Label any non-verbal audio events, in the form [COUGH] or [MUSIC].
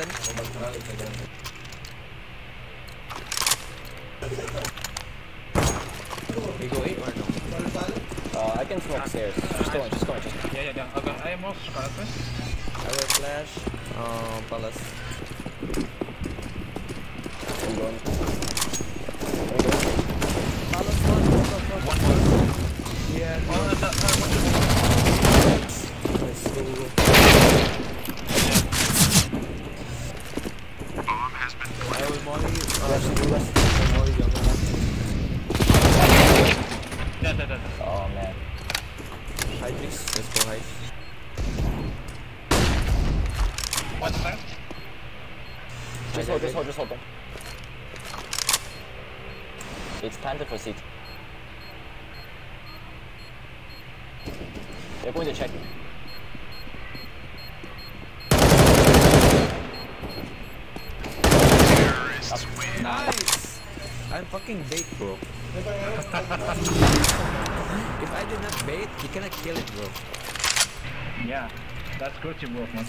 then. We go eight or no? Uh, I can smoke stairs. Just go in, just go in, just go in. Yeah, yeah, yeah. Okay, I am also Scarlet. I will flash. Um, palace. I'm going. I'm going. Palace one. One, one, one. One. Yeah. Oh, that, uh, what Nice. Go, go, Oh man. High please. Just hold, just hold, just hold. It's time to proceed. They're going to check. Nice! I'm fucking bait, bro. [LAUGHS] if I did not bait, you cannot kill it, bro. Yeah, that's good man.